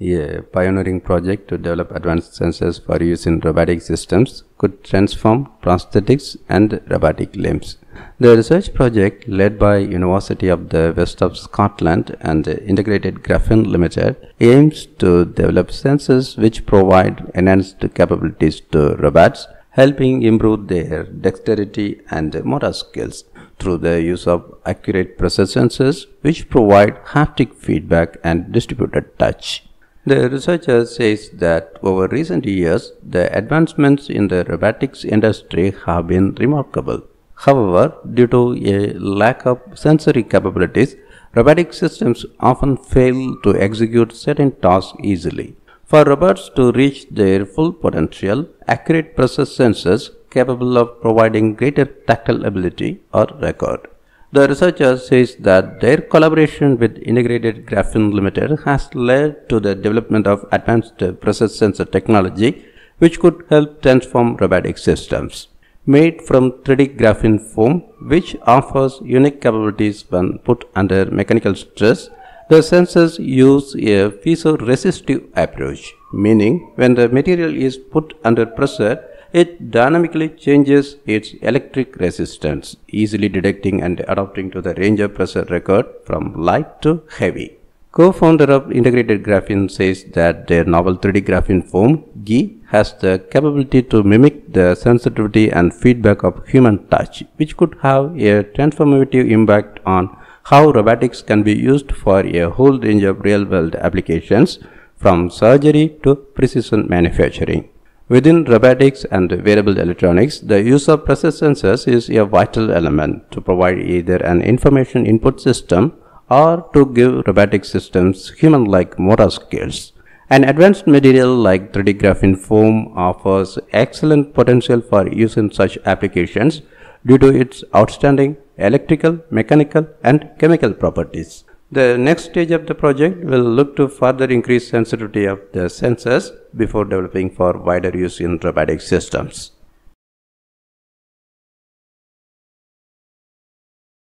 A pioneering project to develop advanced sensors for use in robotic systems could transform prosthetics and robotic limbs. The research project led by University of the West of Scotland and Integrated Graphene Limited aims to develop sensors which provide enhanced capabilities to robots helping improve their dexterity and motor skills through the use of accurate pressure sensors which provide haptic feedback and distributed touch. The researcher says that over recent years, the advancements in the robotics industry have been remarkable. However, due to a lack of sensory capabilities, robotic systems often fail to execute certain tasks easily. For robots to reach their full potential, accurate pressure sensors capable of providing greater tactile ability are required. The researcher says that their collaboration with Integrated Graphene Limited has led to the development of advanced pressure sensor technology which could help transform robotic systems. Made from 3D graphene foam which offers unique capabilities when put under mechanical stress, the sensors use a piezo-resistive approach, meaning when the material is put under pressure, it dynamically changes its electric resistance, easily detecting and adapting to the range of pressure record from light to heavy. Co-founder of Integrated Graphene says that their novel 3D graphene foam, Gii, has the capability to mimic the sensitivity and feedback of human touch, which could have a transformative impact on how robotics can be used for a whole range of real-world applications, from surgery to precision manufacturing. Within robotics and wearable electronics, the use of pressure sensors is a vital element to provide either an information input system or to give robotic systems human-like motor skills. An advanced material like 3D graphene foam offers excellent potential for use in such applications due to its outstanding electrical, mechanical and chemical properties. The next stage of the project will look to further increase sensitivity of the sensors before developing for wider use in robotic systems.